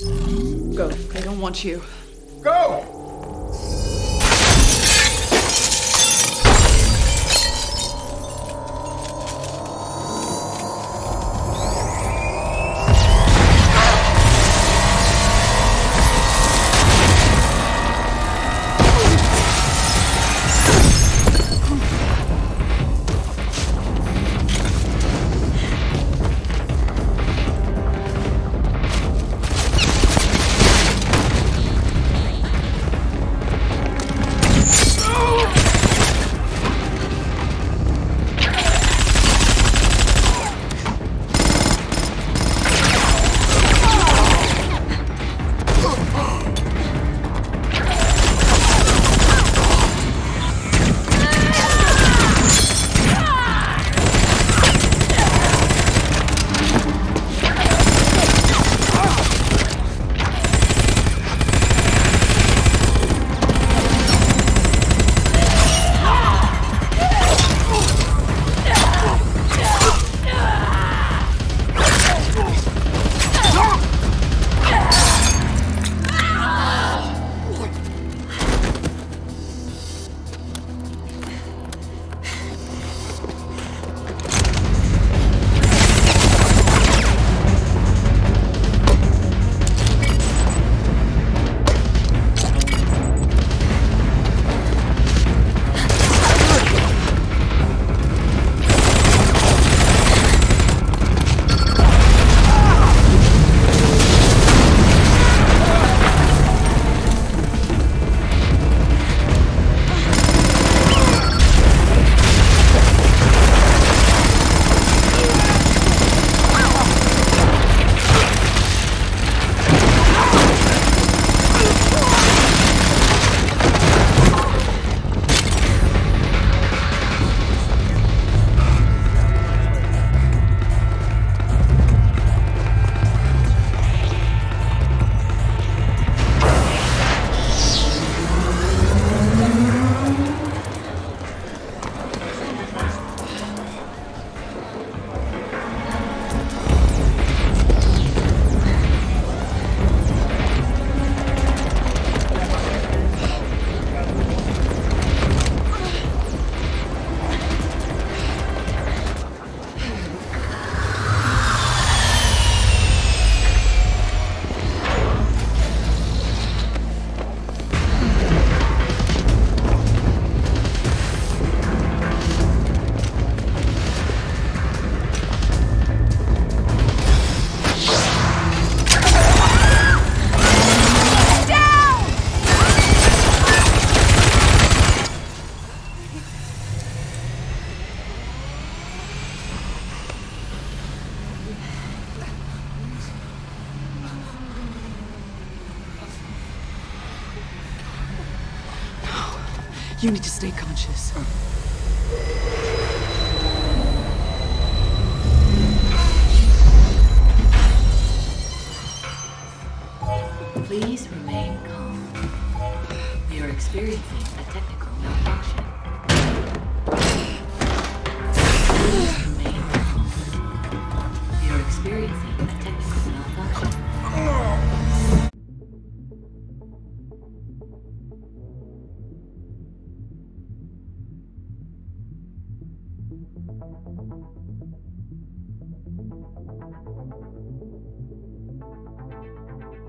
Go. I don't want you. Go! You need to stay conscious. Please remain calm. We are experiencing a technical Thank you.